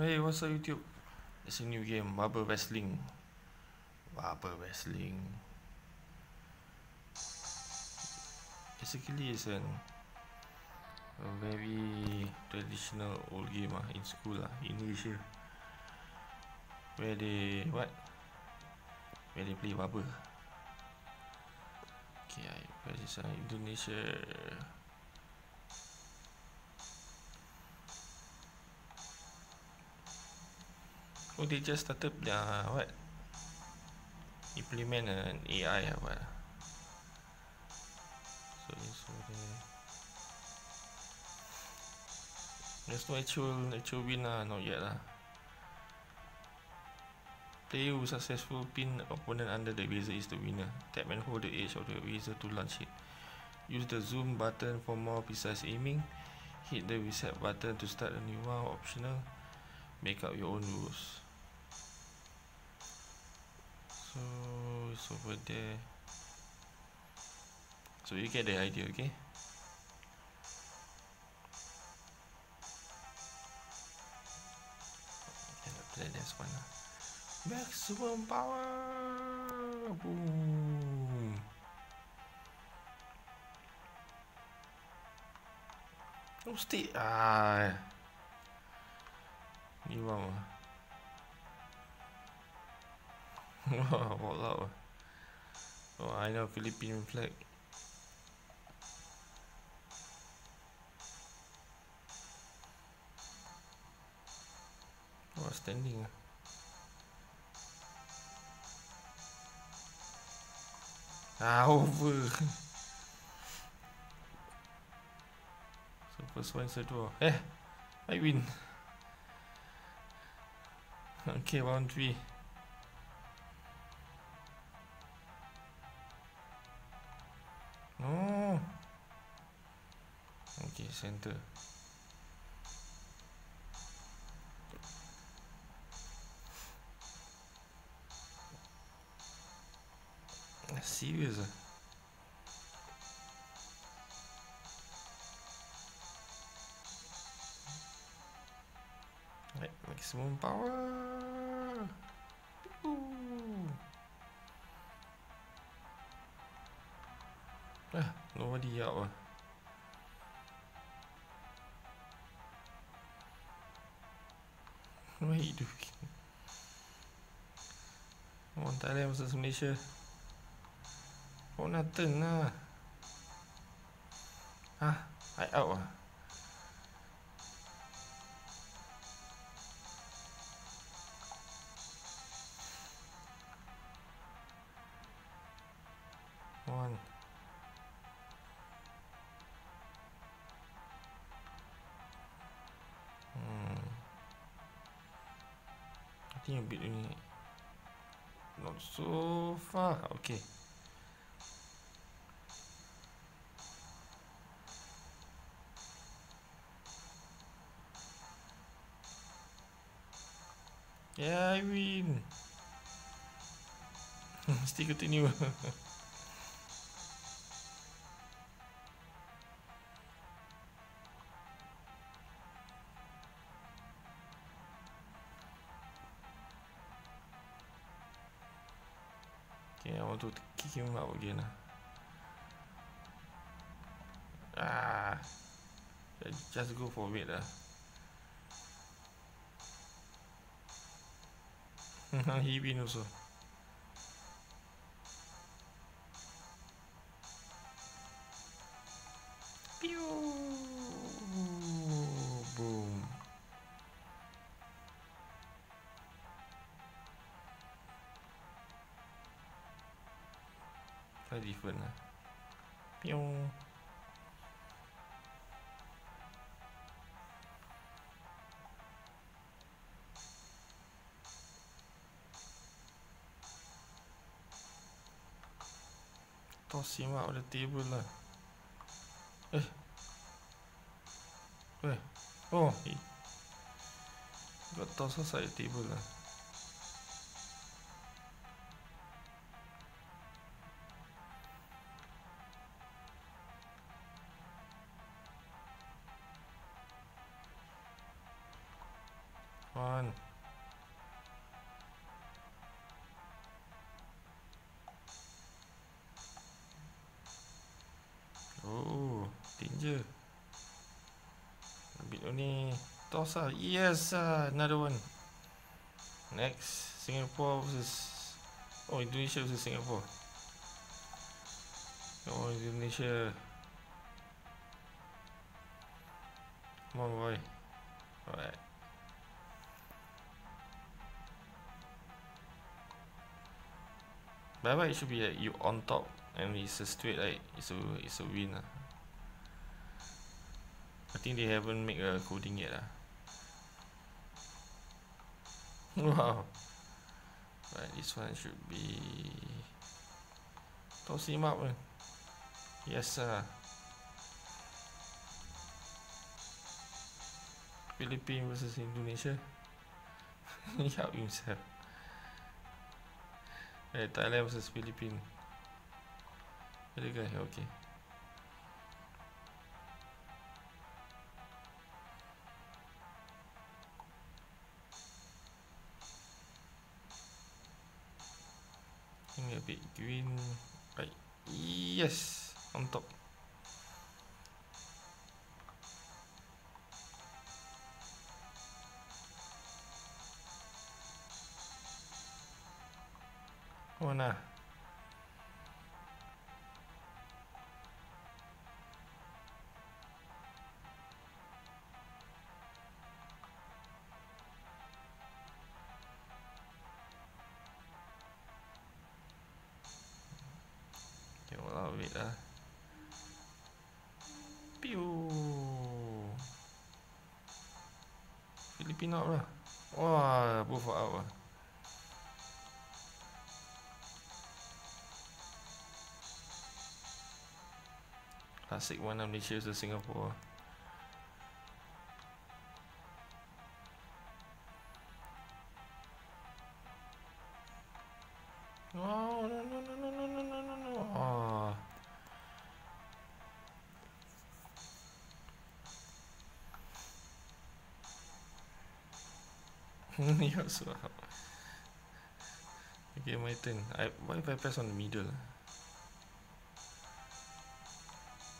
Hey, what's up YouTube? It's a new game, Barber Wrestling. Barber Wrestling. Basically, it's an a very traditional old game ah in school ah in Malaysia. Where they what? Where they play barber. Okay, I press this uh, Indonesia. Oh, they just started uh, what? Implement an AI or what? So it's there. There's no actual actual win lah, not yet lah. Player who successful pin opponent under the razor is the winner. Tap and hold the edge of the razor to launch it. Use the zoom button for more precise aiming. Hit the reset button to start a new one optional. Make up your own rules. So it's over there. So you get the idea okay? And that there's one. Maximum power! Boom! No stay ah. You want Walao. Oh I know Philippine flag. Oh standing. Ah over. So first one so draw. Eh I win. Okay one three Okay, center. Serious ah? Maximum power. Ooh. Ah, nobody out ah. What are you doing? Oh, Thailand versus Malaysia. Oh, nothing lah. Ah, I out ah. Think a bit only not so far okay. Yeah I win still continue Yine onu tut. Kim var gene? Ah, just go for it lah. he não also. Different lah. Pew. Toss him out of the table lah. Eh. Eh. Oh, he got tossed outside the table lah. Je. Ambil ni. Toss Yes Another one. Next Singapore versus Oh Indonesia versus Singapore. Oh Indonesia. Come on boy. Alright. By the way, it should be like you on top and it's a straight right. It's a it's a win. I think they haven't make a coding yet lah. Wow. Right, this one should be toss him up. Man. Yes sir. Philippines versus Indonesia. he helped himself. Eh, Thailand versus Philippines. Really good, okay. bit green. Right. Yes. On top. Oh nah data. Pew! Philippine lah. Wah, both are out lah. Classic one of Malaysia to Singapore. No, no, no, no. yeah, so Okay, my turn. I why if I press on the middle?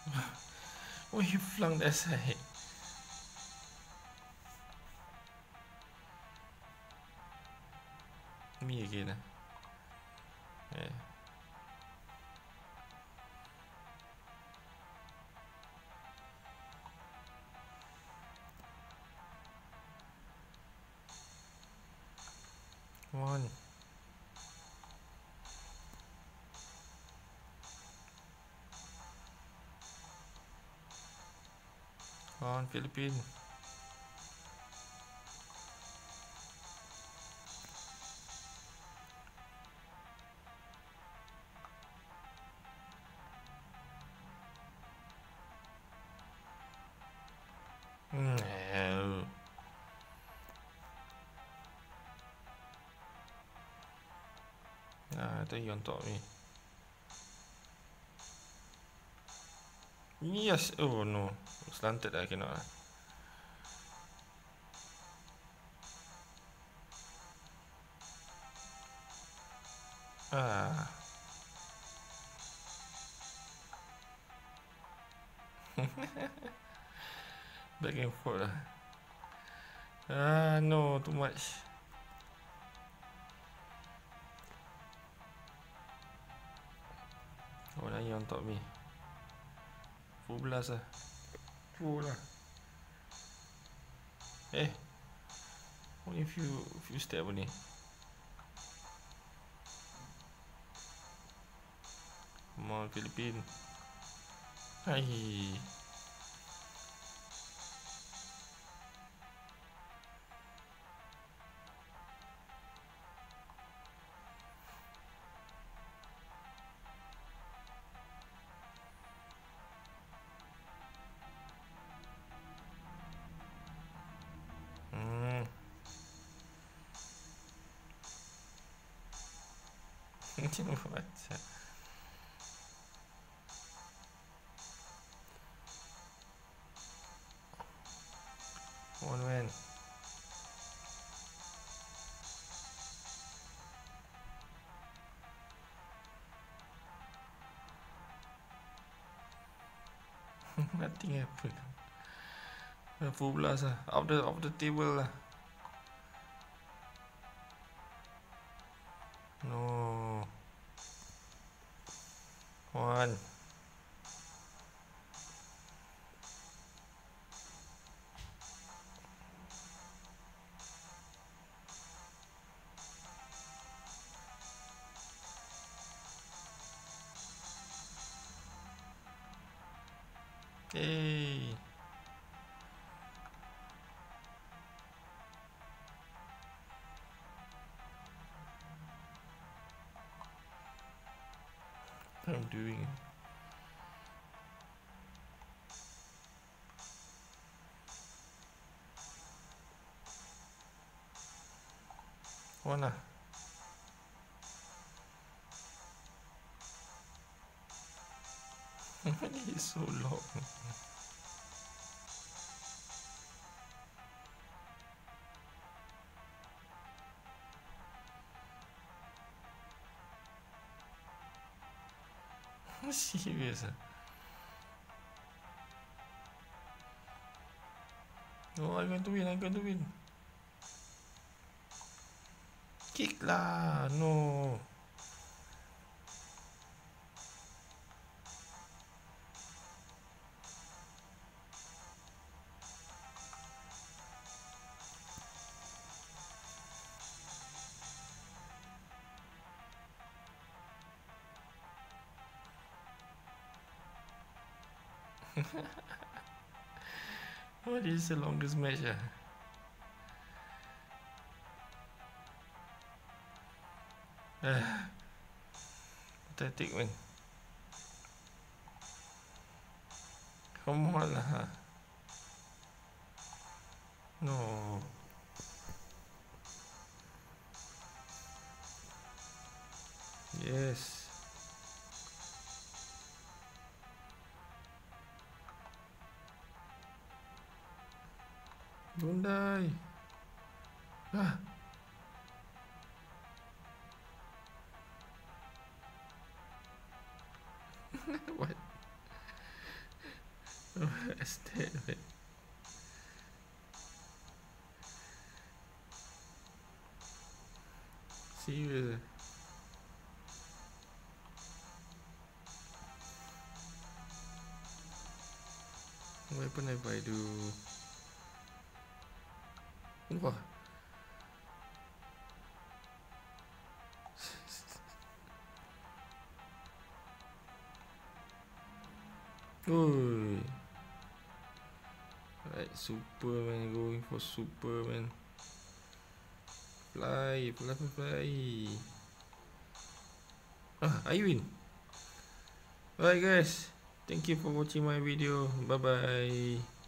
oh, you flung that side. Me again. Uh. Yeah. Kawan Filipin. Hmm, eh. ah, tak yon top ni. Yes, oh no. Slanted I cannot lah. Ah. Back and forth lah. Ah no, too much. Oh, you on top me. Full blast lah. Lah. Eh. Only few few step ni. Come on, Philippines. Hai. Не ну хватит. Вон man. Nothing happened. Full blast lah. Off the, off the table lah. One. I'm doing so long possível isso. Olha que eu duvido, que eu duvido. Kick lá no... what is the longest measure? Uh, pathetic man. Come on lah. No. Yes. Muốn đây à. what? what is that? See you. What happened if I do? Wah. Oi. Right, Superman going for Superman. Fly, fly, fly, fly. Ah, I win. Alright guys, thank you for watching my video. Bye bye.